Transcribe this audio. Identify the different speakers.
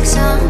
Speaker 1: take some